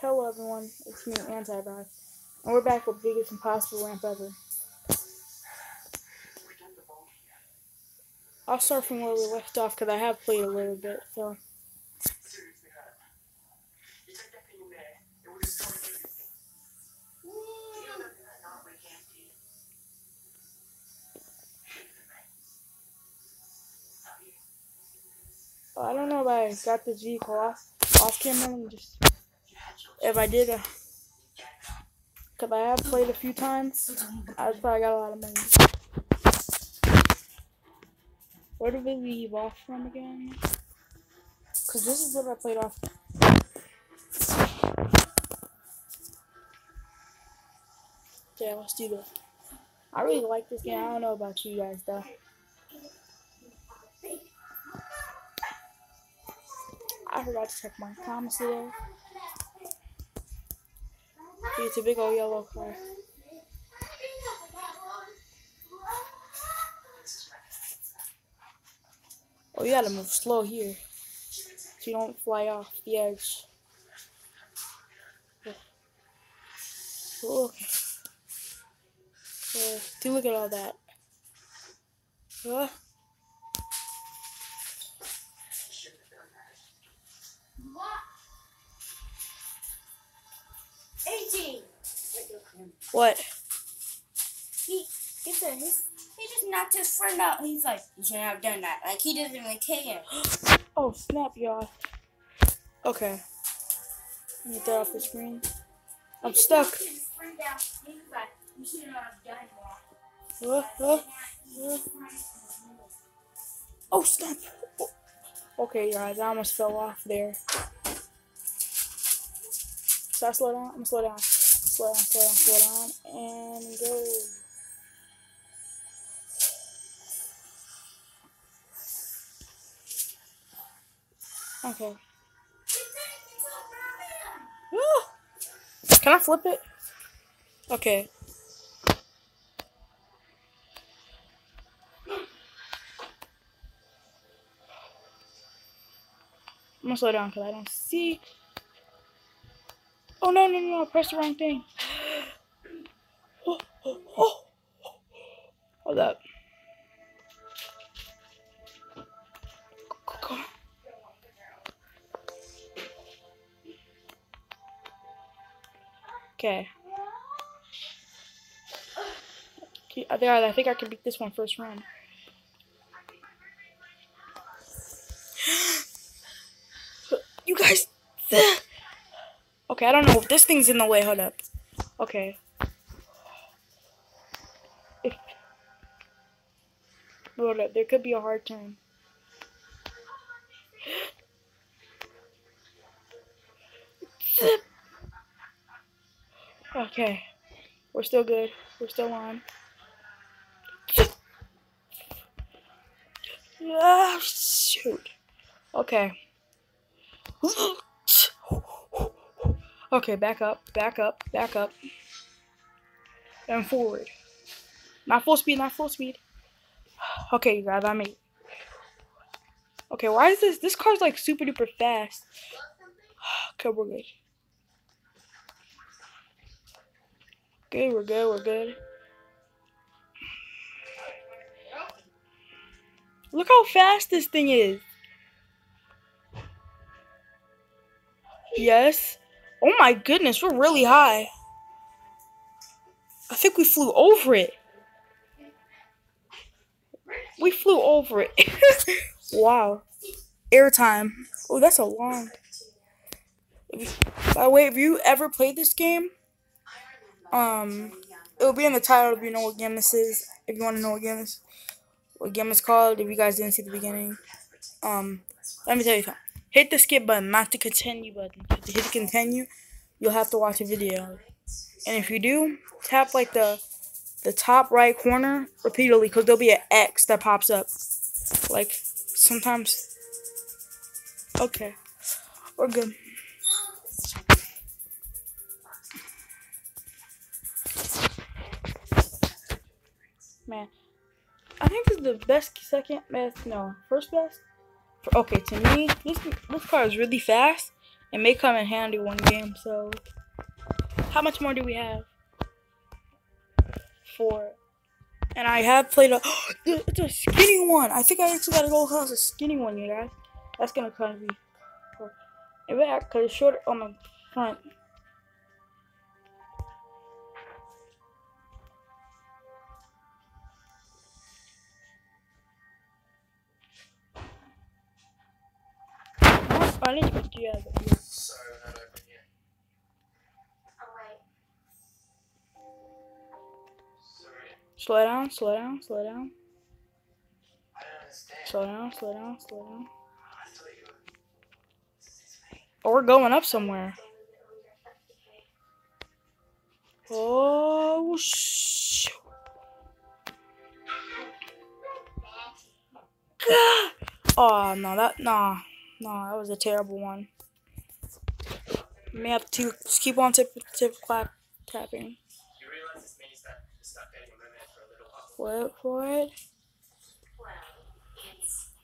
Hello everyone, it's me, Antibot, and we're back with the biggest impossible ramp ever. I'll start from where we left off because I have played a little bit, so. Oh, I don't know if I got the vehicle off, off camera and just if I did, uh, cause I have played a few times, I probably got a lot of money. Where did we leave off from again? Cause this is what I played off. Yeah, let's do this. I really like this game. I don't know about you guys though. I forgot to check my comments today. It's a big old yellow car. Oh, you gotta move slow here. So you don't fly off the edge. Oh, okay. Do look at all that. Uh, What? He he said his he just knocked his friend out. He's like, you shouldn't have done that. Like he doesn't even care. oh snap, y'all. Okay. Let me that off the screen. I'm stuck. Uh, uh. Oh snap. Oh. Okay, guys, I almost fell off there. So I slow down. I'm gonna slow down slow down, slow down, slow down, and go. Okay. Ah! Can I flip it? Okay. I'm gonna slow down because I don't see Oh, no, no, no, I pressed the wrong thing. Oh, oh, oh. Hold up. Okay. I think I think I can beat this one first round. you guys. Okay, I don't know if this thing's in the way. Hold up. Okay. Hold up. There could be a hard time. Okay. We're still good. We're still on. Ah, shoot. Okay. Okay, back up, back up, back up. And forward. Not full speed, not full speed. Okay, you guys, I made. Okay, why is this? This car's like super duper fast. Okay, we're good. Good, we're good, we're good. Look how fast this thing is. Yes. Oh my goodness, we're really high. I think we flew over it. We flew over it. wow. Airtime. Oh, that's a long. By the way, if you ever played this game, um, it'll be in the title if you know what game this is. If you want to know what game this, what game is called. If you guys didn't see the beginning, um, let me tell you something hit the skip button, not the continue button. To hit continue, you'll have to watch a video. And if you do, tap like the the top right corner repeatedly because there'll be an X that pops up. Like sometimes. Okay, we're good. Man, I think this is the best second best. No, first best Okay, to me, this this car is really fast, It may come in handy one game, so how much more do we have? Four. And I have played a it's a skinny one. I think I actually gotta go across a skinny one, you guys. That's gonna kind of be. In fact, cause it's shorter on my front. I need to put you out of here. Sorry, we're not uh, open yet. Oh wait. Sorry. Slow down, slow down, slow down, I don't understand. slow down, slow down, slow down. I thought you were. This is me. Oh, we're going up somewhere. Oh, shoot. God. Oh, ah, no, that, nah. No, that was a terrible one. May have to keep on tip, tip, clap, tapping. Wait for it.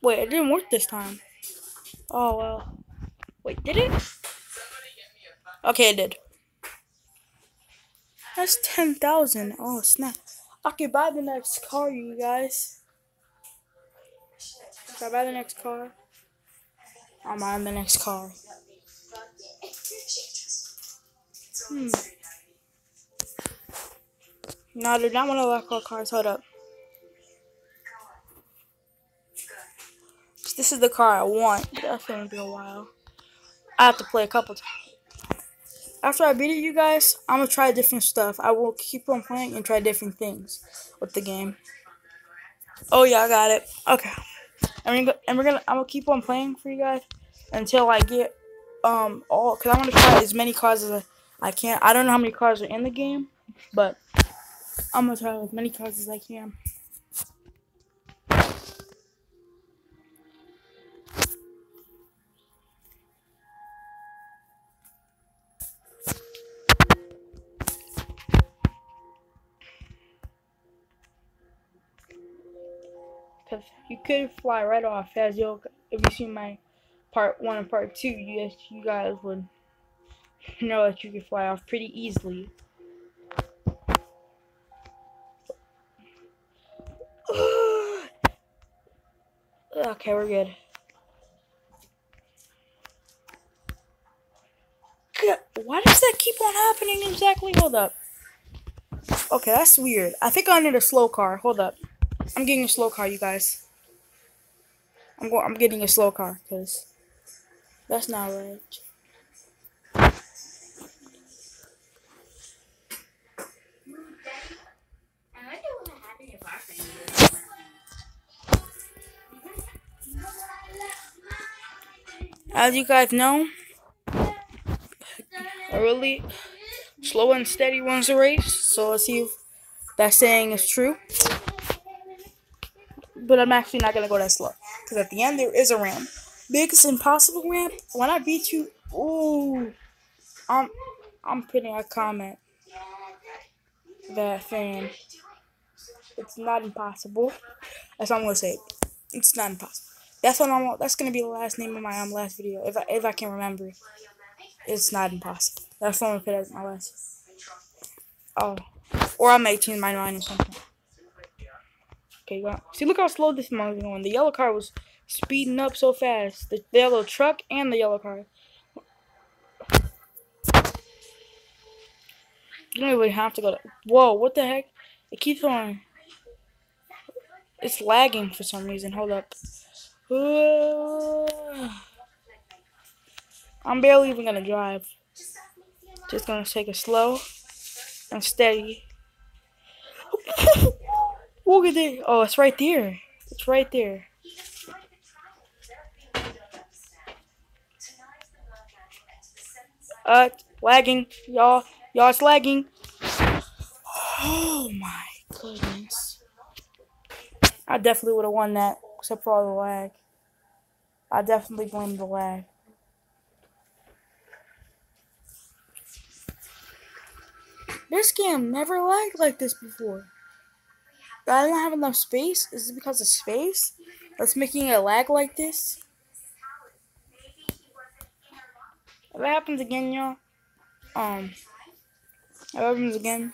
Wait, it didn't work this time. Oh, well. Wait, did it? Okay, it did. That's 10,000. Oh, snap. I could buy the next car, you guys. Can I buy the next car? I'm on the next car. Hmm. No, I do not want to lock all cars. Hold up. This is the car I want. That's gonna be a while. I have to play a couple times. After I beat it, you guys, I'm gonna try different stuff. I will keep on playing and try different things with the game. Oh yeah, I got it. Okay. And we're and we're gonna I'm gonna keep on playing for you guys until I get um all because I want to try as many cars as I, I can. I don't know how many cars are in the game, but I'm gonna try as many cars as I can. Could fly right off as you if you see my part one and part two, you guys, you guys would know that you could fly off pretty easily. okay, we're good. Good. Why does that keep on happening exactly? Hold up. Okay, that's weird. I think I need a slow car. Hold up. I'm getting a slow car, you guys. I'm going. I'm getting a slow car because that's not right. As you guys know, a really slow and steady wins the race. So let's see if that saying is true. But I'm actually not gonna go that slow because at the end there is a ramp. Biggest impossible ramp. When I beat you, ooh, I'm I'm putting a comment that saying it's not impossible. That's what I'm gonna say. It's not impossible. That's what I'm. That's gonna be the last name of my um last video if I if I can remember. It's not impossible. That's what I'm gonna put as my last. Oh, or I'll make change my mind or something. Okay, go. See, look how slow this monk's going. The yellow car was speeding up so fast. The, yellow truck and the yellow car. You don't even have to go. To, whoa, what the heck? It keeps on. It's lagging for some reason. Hold up. I'm barely even gonna drive. Just gonna take it slow and steady. Look at it. Oh, it's right there. It's right there. Uh, lagging, y'all. Y'all, it's lagging. Oh my goodness. I definitely would have won that, except for all the lag. I definitely blame the lag. This game never lagged like this before. I don't have enough space? Is it because of space that's making it lag like this? If it happens again, y'all, um, if it happens again,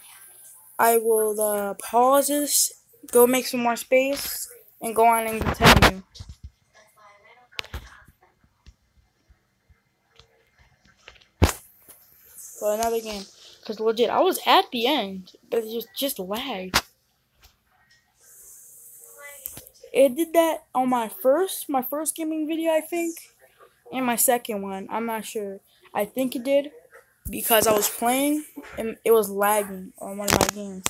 I will uh, pause this, go make some more space, and go on and continue. For another game. Because legit, I was at the end, but it just, just lagged. It did that on my first, my first gaming video, I think. And my second one, I'm not sure. I think it did. Because I was playing, and it was lagging on one of my games.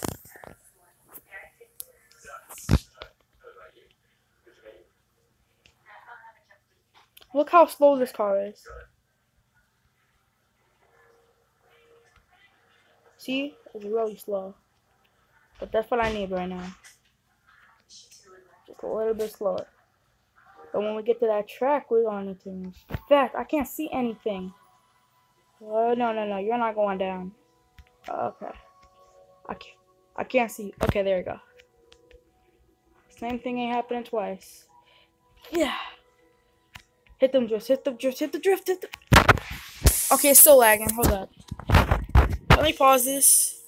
Look how slow this car is. See? It's really slow. But that's what I need right now. A little bit slower. But when we get to that track, we're going to in fact I can't see anything. Oh, no, no, no. You're not going down. Okay. I can't, I can't see. Okay, there we go. Same thing ain't happening twice. Yeah. Hit them drifts, hit the drift, hit the drift, hit the... Okay, still lagging. Hold up. Let me pause this.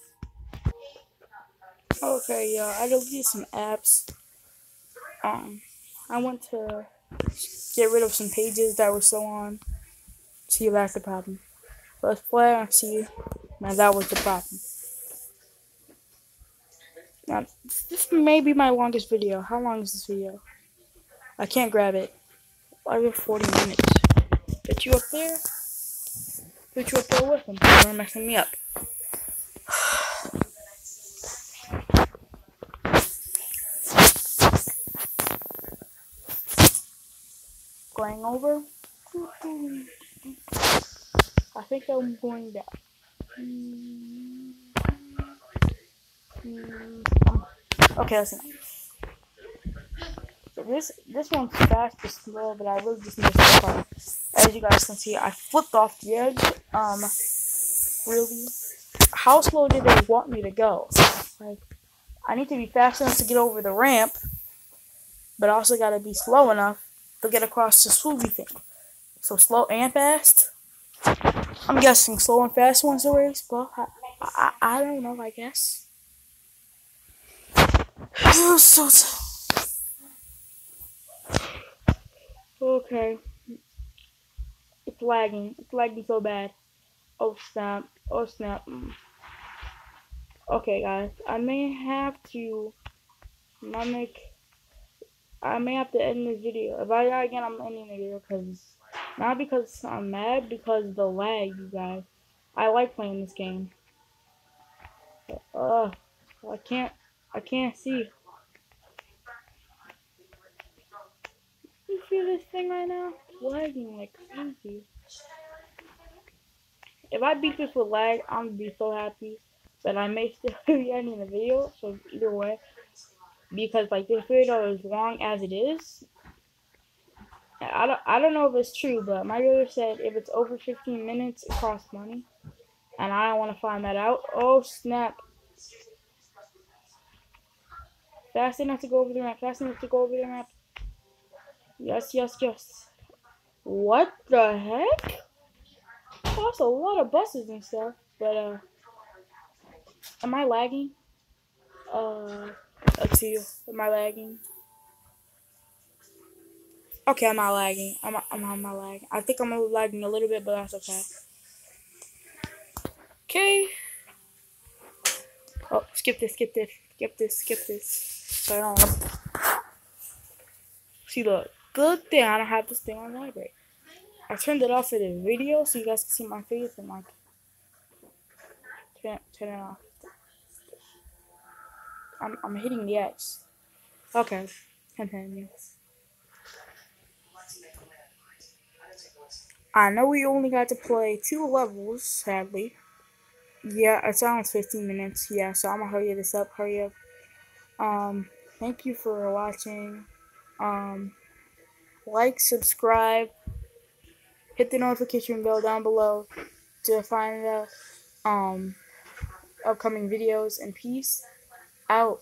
Okay, yeah, I deleted some apps. Um, I went to get rid of some pages that were still on. See that's the problem. Let's play and see. Now that was the problem. Now, this may be my longest video. How long is this video? I can't grab it. I have 40 minutes. Get you up there. Put you up there with them. They're messing me up. Going over. I think I'm going down. Okay, enough. So this this one's fast and slow, but I really just need to step. As you guys can see, I flipped off the edge. Um, really, how slow did they want me to go? Like, I need to be fast enough to get over the ramp, but I also gotta be slow enough to get across the swoopy thing. So slow and fast. I'm guessing slow and fast ones the race, but I, I, I don't know. I guess. so. Okay. It's lagging. It's lagging so bad. Oh snap. Oh snap. Okay guys, I may have to make I may have to end this video. If I die again I'm ending the video because not because I'm mad, because the lag, you guys. I like playing this game. Uh I can't I can't see. You feel this thing right now? Lagging like crazy. If I beat this with lag, I'm gonna be so happy. But I may still be ending the video, so either way. Because like this video is long as it is. I don't, I don't know if it's true, but my brother said if it's over 15 minutes, it costs money. And I don't want to find that out. Oh, snap. Fast enough to go over the ramp. Fast enough to go over the ramp. Yes, yes, yes. What the heck? That's a lot of buses and stuff. But, uh, am I lagging? Uh, let's see. Am I lagging? Okay, I'm not lagging. I'm, I'm, I'm not lagging. I think I'm lagging a little bit, but that's okay. Okay. Oh, skip this, skip this, skip this, skip this. So I don't See, look. Good thing I don't have this thing on vibrate. I turned it off for the video so you guys can see my face and like turn, turn it off. I'm, I'm hitting the X. Okay, continue. I know we only got to play two levels, sadly. Yeah, it's almost 15 minutes. Yeah, so I'm gonna hurry this up. Hurry up. Um, thank you for watching. Um, like, subscribe, hit the notification bell down below to find out um upcoming videos. And peace out.